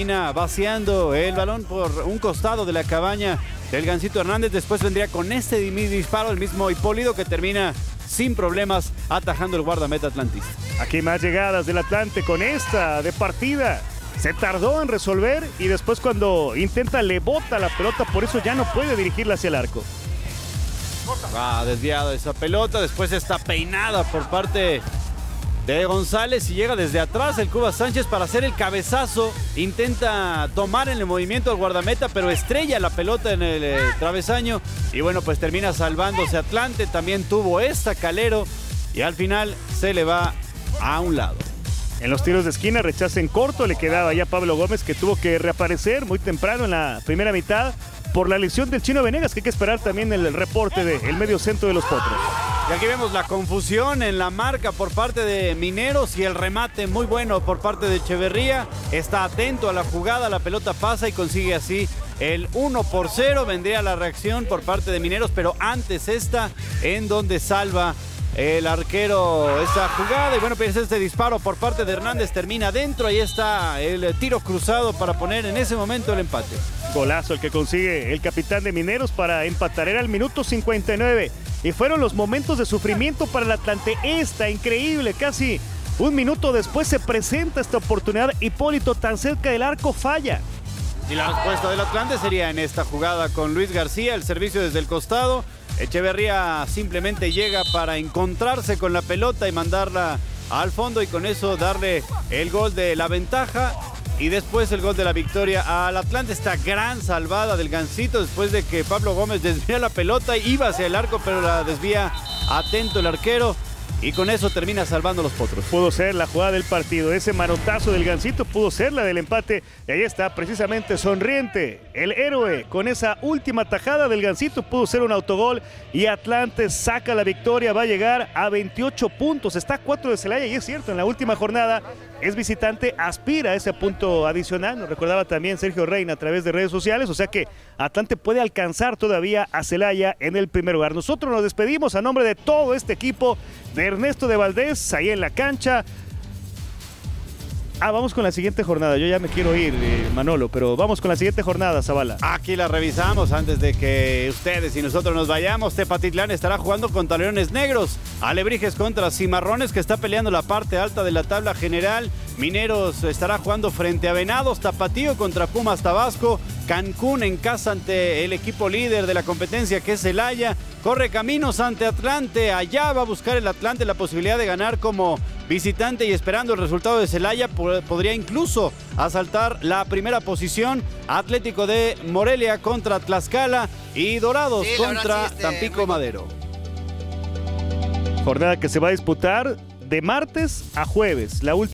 termina vaciando el balón por un costado de la cabaña del Gancito Hernández. Después vendría con este disparo el mismo Hipólido que termina sin problemas atajando el guardameta atlantista. Aquí más llegadas del Atlante con esta de partida. Se tardó en resolver y después cuando intenta le bota la pelota, por eso ya no puede dirigirla hacia el arco. Va desviada esa pelota, después está peinada por parte de González y llega desde atrás el Cuba Sánchez para hacer el cabezazo. Intenta tomar en el movimiento al guardameta, pero estrella la pelota en el eh, travesaño. Y bueno, pues termina salvándose Atlante. También tuvo esta Calero y al final se le va a un lado. En los tiros de esquina, rechaza en corto, le quedaba ya Pablo Gómez que tuvo que reaparecer muy temprano en la primera mitad por la lesión del Chino Venegas, que hay que esperar también el reporte del medio centro de los Potros. Y aquí vemos la confusión en la marca por parte de Mineros y el remate muy bueno por parte de Echeverría. Está atento a la jugada, la pelota pasa y consigue así el 1 por 0. Vendría la reacción por parte de Mineros, pero antes esta en donde salva el arquero esa jugada. Y bueno, pues este disparo por parte de Hernández termina dentro. Ahí está el tiro cruzado para poner en ese momento el empate. Golazo el que consigue el capitán de Mineros para empatar. Era el minuto 59. Y fueron los momentos de sufrimiento para el Atlante. Esta, increíble, casi un minuto después se presenta esta oportunidad. Hipólito tan cerca del arco falla. Y la respuesta del Atlante sería en esta jugada con Luis García, el servicio desde el costado. Echeverría simplemente llega para encontrarse con la pelota y mandarla al fondo y con eso darle el gol de la ventaja y después el gol de la victoria al Atlante. Esta gran salvada del Gancito después de que Pablo Gómez desvía la pelota, iba hacia el arco, pero la desvía atento el arquero. Y con eso termina salvando los potros. Pudo ser la jugada del partido. Ese marotazo del Gancito pudo ser la del empate. Y ahí está, precisamente sonriente. El héroe con esa última tajada del Gancito pudo ser un autogol. Y Atlante saca la victoria. Va a llegar a 28 puntos. Está a 4 de Celaya. Y es cierto, en la última jornada es visitante, aspira a ese punto adicional. Nos recordaba también Sergio Reina a través de redes sociales. O sea que Atlante puede alcanzar todavía a Celaya en el primer lugar. Nosotros nos despedimos a nombre de todo este equipo de Ernesto de Valdés, ahí en la cancha. Ah, vamos con la siguiente jornada. Yo ya me quiero ir, eh, Manolo, pero vamos con la siguiente jornada, Zavala. Aquí la revisamos antes de que ustedes y nosotros nos vayamos. Tepatitlán estará jugando contra Leones Negros. Alebrijes contra Cimarrones, que está peleando la parte alta de la tabla general. Mineros estará jugando frente a Venados. Tapatío contra Pumas Tabasco. Cancún en casa ante el equipo líder de la competencia, que es Celaya. Corre caminos ante Atlante. Allá va a buscar el Atlante la posibilidad de ganar como visitante y esperando el resultado de Celaya podría incluso asaltar la primera posición. Atlético de Morelia contra Tlaxcala y Dorados contra este, Tampico Madero. Jornada que se va a disputar de martes a jueves. La última